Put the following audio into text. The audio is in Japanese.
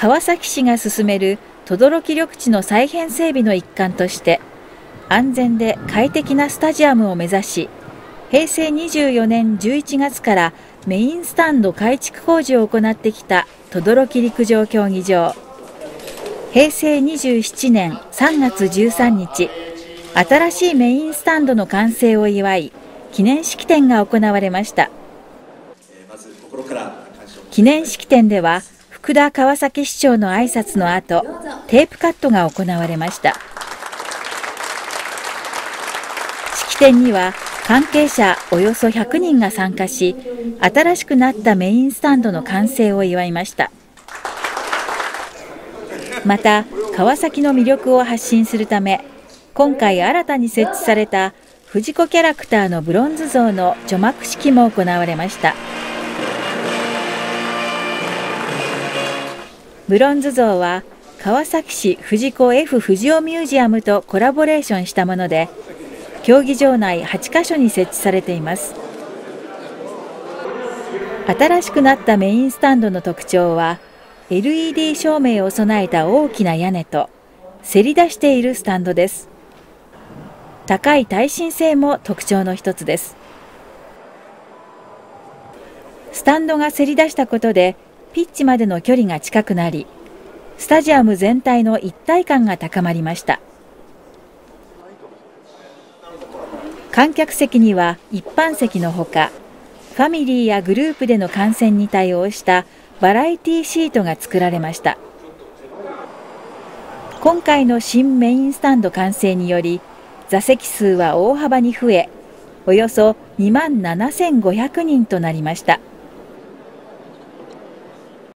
川崎市が進める等々力緑地の再編整備の一環として安全で快適なスタジアムを目指し平成24年11月からメインスタンド改築工事を行ってきた等々力陸上競技場。平成27年3月13日新しいメインスタンドの完成を祝い記念式典が行われました。記念式典では福田川崎市長の挨拶の後テープカットが行われました。式典には関係者およそ100人が参加し新しくなったメインスタンドの完成を祝いました。また川崎の魅力を発信するため今回新たに設置された藤子キャラクターのブロンズ像の除幕式も行われました。ブロンズ像は川崎市藤子 F 藤尾ミュージアムとコラボレーションしたもので競技場内8カ所に設置されています新しくなったメインスタンドの特徴は LED 照明を備えた大きな屋根とせり出しているスタンドです高い耐震性も特徴の一つですスタンドがせり出したことでピッチまでの距離が近くなり、スタジアム全体の一体感が高まりました。観客席には一般席のほか、ファミリーやグループでの観戦に対応したバラエティシートが作られました。今回の新メインスタンド完成により、座席数は大幅に増え、およそ2万7500人となりました。